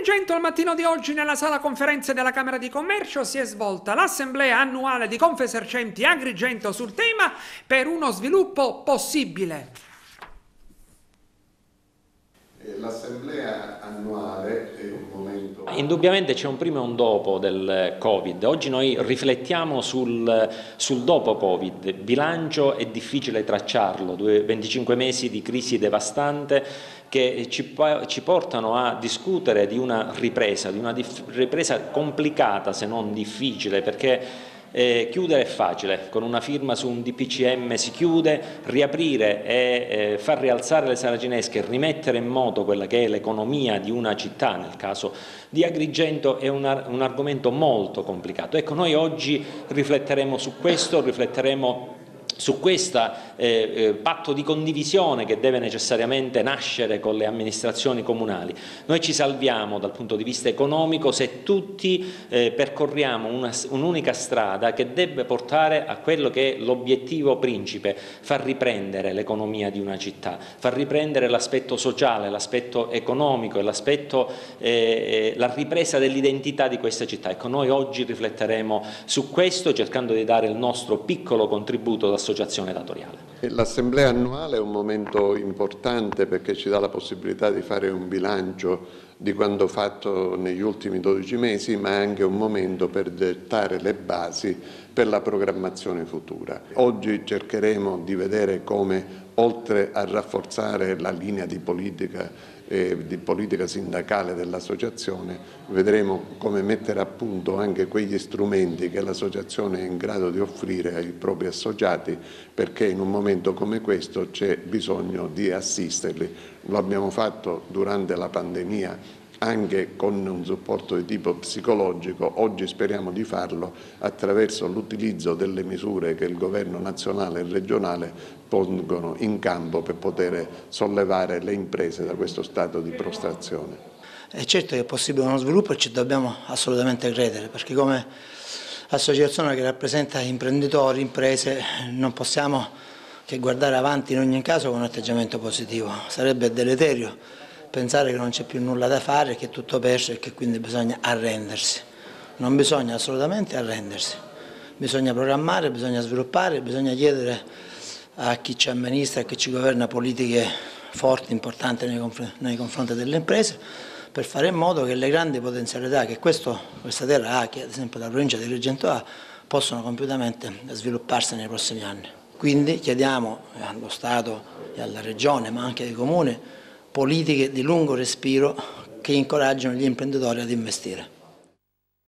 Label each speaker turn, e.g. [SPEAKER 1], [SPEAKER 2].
[SPEAKER 1] Agrigento al mattino di oggi nella sala conferenze della Camera di Commercio si è svolta l'assemblea annuale di Confesercenti Agrigento sul tema per uno sviluppo possibile.
[SPEAKER 2] L'assemblea annuale è un momento...
[SPEAKER 3] Indubbiamente c'è un prima e un dopo del Covid. Oggi noi riflettiamo sul, sul dopo Covid. Bilancio è difficile tracciarlo, 25 mesi di crisi devastante che ci, ci, portano a discutere di una ripresa, di una ripresa complicata se non difficile, perché eh, chiudere è facile, con una firma su un DPCM si chiude, riaprire e eh, far rialzare le saracinesche, rimettere in moto quella che è l'economia di una città, nel caso di Agrigento, è un, un argomento molto complicato. Ecco, noi oggi rifletteremo su questo, rifletteremo su questo eh, eh, patto di condivisione che deve necessariamente nascere con le amministrazioni comunali. Noi ci salviamo dal punto di vista economico se tutti eh, percorriamo un'unica un strada che deve portare a quello che è l'obiettivo principe, far riprendere l'economia di una città, far riprendere l'aspetto sociale, l'aspetto economico e eh, eh, la ripresa dell'identità di questa città. Ecco, noi oggi rifletteremo su questo cercando di dare il nostro piccolo contributo da associazione datoriale.
[SPEAKER 2] L'assemblea annuale è un momento importante perché ci dà la possibilità di fare un bilancio di quanto fatto negli ultimi 12 mesi, ma è anche un momento per dettare le basi per la programmazione futura. Oggi cercheremo di vedere come, oltre a rafforzare la linea di politica eh, di politica sindacale dell'associazione, vedremo come mettere a punto anche quegli strumenti che l'associazione è in grado di offrire ai propri associati perché in un momento come questo c'è bisogno di assisterli. Lo abbiamo fatto durante la pandemia anche con un supporto di tipo psicologico, oggi speriamo di farlo attraverso l'utilizzo delle misure che il governo nazionale e regionale pongono in campo per poter sollevare le imprese da questo stato di prostrazione.
[SPEAKER 4] È certo che è possibile uno sviluppo e ci dobbiamo assolutamente credere, perché come associazione che rappresenta imprenditori, imprese, non possiamo che guardare avanti in ogni caso con un atteggiamento positivo. Sarebbe deleterio pensare che non c'è più nulla da fare, che è tutto perso e che quindi bisogna arrendersi. Non bisogna assolutamente arrendersi, bisogna programmare, bisogna sviluppare, bisogna chiedere a chi ci amministra e chi ci governa politiche forti, importanti nei, confr nei confronti delle imprese per fare in modo che le grandi potenzialità che questo, questa terra ha, che ad esempio la provincia di Reggento ha, possano compiutamente svilupparsi nei prossimi anni. Quindi chiediamo allo Stato e alla Regione, ma anche ai Comuni, politiche di lungo respiro che incoraggiano gli imprenditori ad investire.